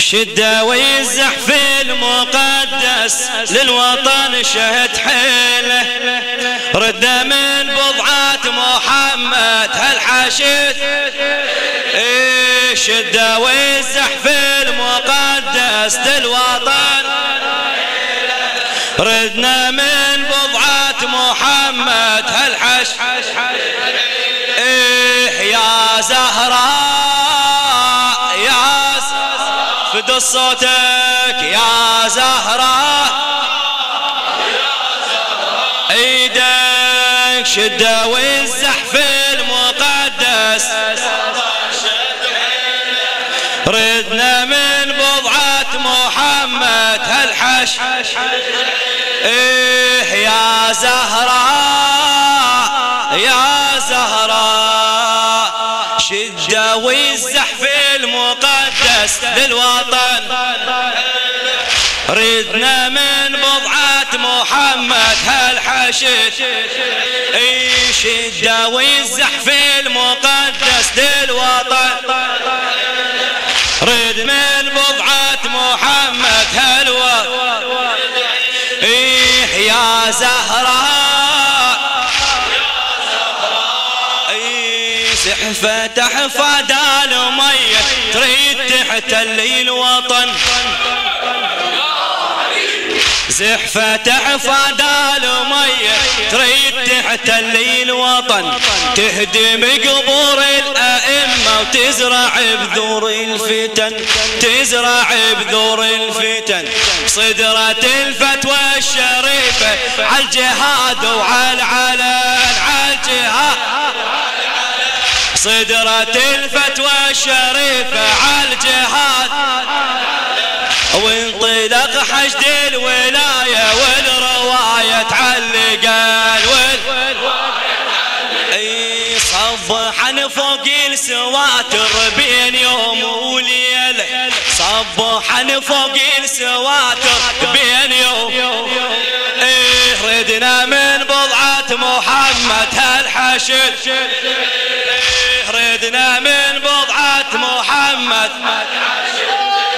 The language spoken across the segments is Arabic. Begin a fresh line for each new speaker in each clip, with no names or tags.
شدة ويزح في المقدس للوطن شهد حيله. رد من بضعات محمد هالحشد إيه شدة ويزح في المقدس للوطن. ردنا من بضعات محمد هالحش إيه يا زهراء صوتك يا زهراء إيدك شدة والزحف المقدس. ردنا من بضعة محمد هالحش إيه يا زهراء يا زهراء شدة والزحف المقدس للوطن. ردنا من بضعة محمد هالحشد. اي شدة والزحف المقدس للوطن. رد من بضعة محمد هالوطن. إيه يا زهراء إيه سحفة تحفى دال مية تريد تحتل الوطن زحفة تحفى دال مية تريد تحتل الوطن تهدم قبور الأئمة وتزرع بذور الفتن. تزرع بذور الفتن. صدرة الفتوى الشريفة على الجهاد وعلى العلن. على الجهاد. صدرة الفتوى الشريفة على الجهاد. وانطلق حشد الولاية والرواية تعلق الول صبحا فوق السواتر بين يوم وليلة صبحا فوق السواتر بين يوم. إيه ردنا من بضعة محمد هالحشد. ردنا من بضعة محمد.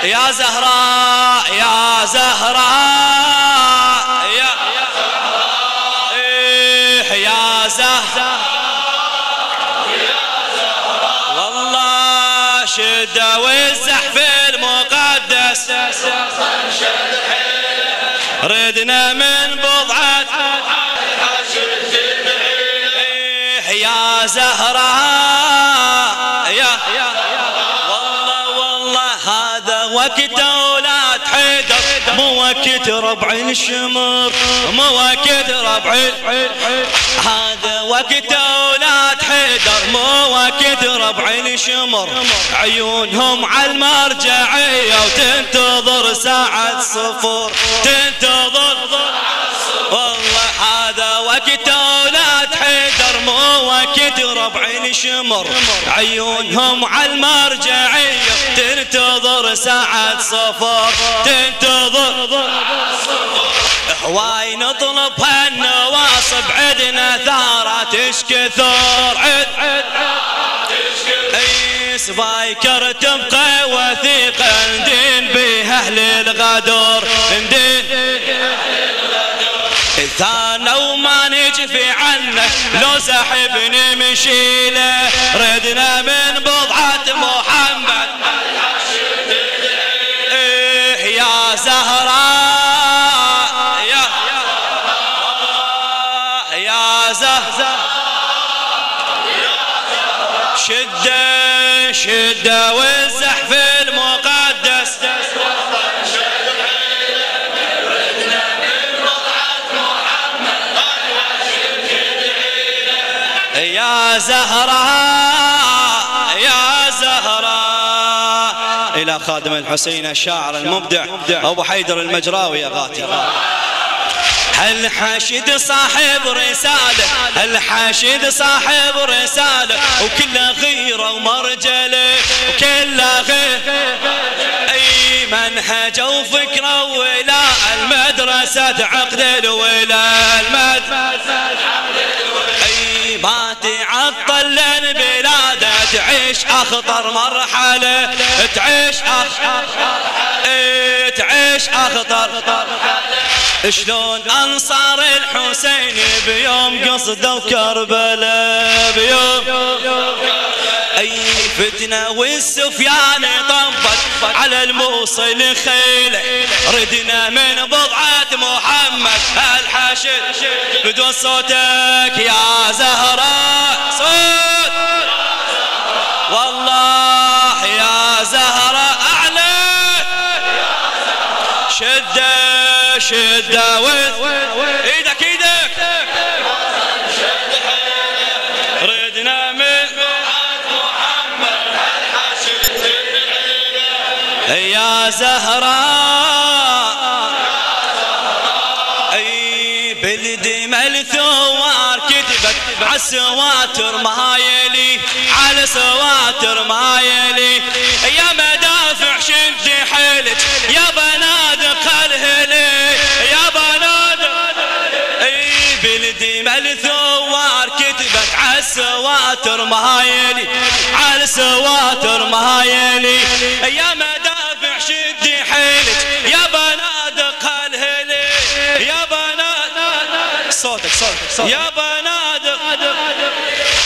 يا زهراء يا زهراء يا إيه يا زهراء. والله شدة والزحف المقدس. ردنا من بضعة مو وقت ربع الشمر مو ربع هذا وقت أولاد حيدر مو وقت ربع الشمر. عيونهم على المرجعيه وتنتظر ساعة صفور تنتظر مو وقت ربع الشمر عيونهم على المرجعيه تنتظر ساعة صفر تنتظر هواي نطلب هالنواصب عدنا ثارات إيش كثر عد عد أي سبايكر تبقى وثيقة ندين بها أهل الغدر ندين ثانا وما نجفي عنه لو سحبني مشيله ردنا من بضعة محمد. إيه يا زهراء يا يا زهراء شدة شدة والزحف يا زهراء يا زهراء إلى خادم الحسين الشاعر المبدع أبو حيدر المجراوي يا غاتي. الحاشد صاحب رسالة الحاشد صاحب رسالة؟ وكله غيرة ومرجلة وكله غير. أي منهج وفكرة ولا المدرسة عقد الولا المدرسة تعيش اخطر مرحلة تعيش اخطر إيه، تعيش اخطر شلون أنصار الحسين بيوم قصده وكربلاء بيوم أي فتنة والسفيان طبت على الموصل خيلة. ردنا من بضعة محمد الحشد بدون صوتك يا زهراء صوت والله يا زهراء اعلى شده شده إيدك إيدك. ردنا من يا زهراء أي بالدم الثوار كتبت على السواتر مايلي على سواتر مايلي يا السواتر مايلي على السواتر مايلي يا مدافع شد حيلك يا بنادق الهلي. يا بنادق صوتك صوتك, صوتك. يا بنادق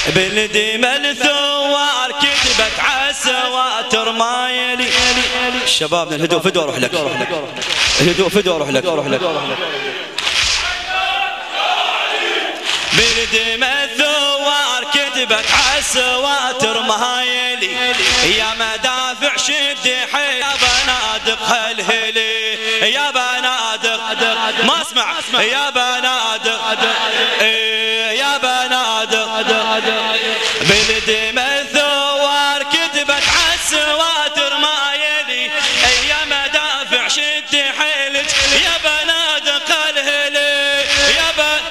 بالدم الثوار كتبت على السواتر مايلي الشباب من الهدوء فدوا أروح لك الهدوء فدوا أروح لك أروح كتبت عالسواتر مهايلي يا مدافع شد حيل. يا بنادق الهلي. يا بنادق. ما أسمع. يا بنادق. يا بنادق. بالدم الثوار كتبت عالسواتر مايلي يا مدافع شد حيلك يا بنادق الهلي. يا بنادق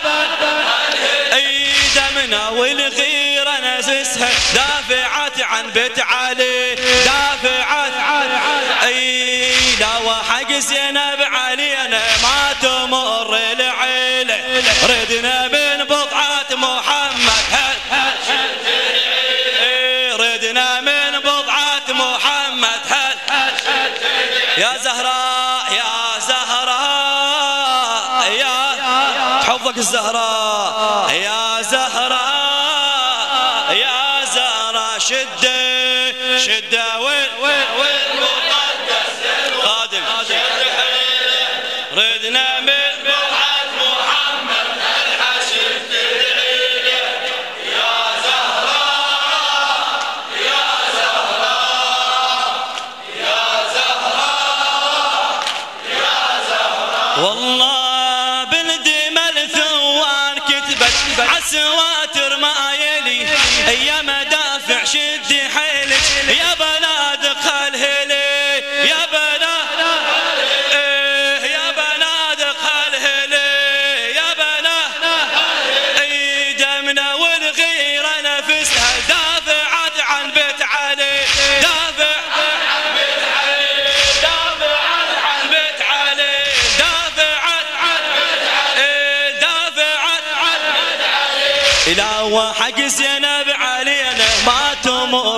اي دمنا والغيرة نزسها دافعت عن بيت علي دافعت عن أي لا وحق زينب علينا ما تمر العيلة ردنا من بضعة محمد. إي، ردنا من بضعة محمد. يا زهراء يا زهراء يا حفظك الزهراء يا زهراء شدة شدة. وين وين وين؟ خادم ردنا من والله بالدم الثوار كتبت عالسواتر ما يلي يا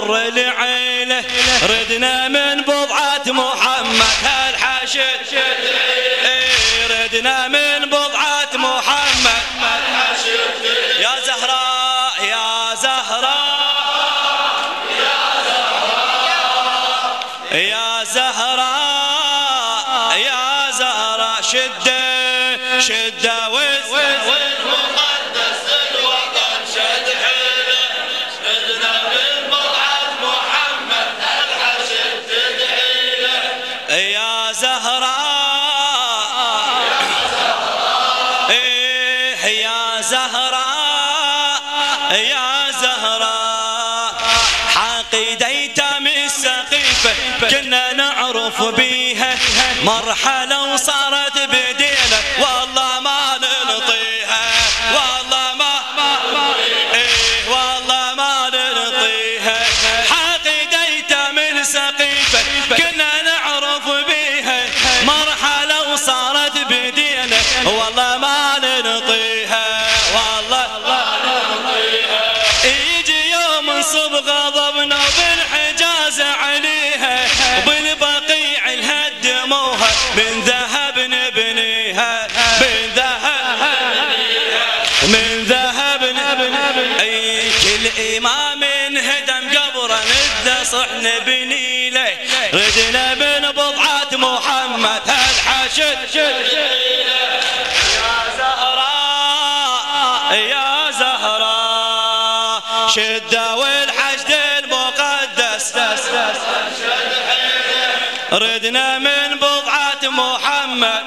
تمر العيلة ردنا من بضعة محمد هالحشد إيه، ردنا من بضعة محمد يا زهراء يا زهراء يا زهراء يا زهراء شدة شدة. حقيديت من السقيفة كنا نعرف بيها مرحلة وصارت الإمام انهدم قبره ندى صحن بنيله ردنا من بضعة محمد الحشد يا زهراء يا زهراء شدة والحشد المقدس. ردنا من بضعة محمد.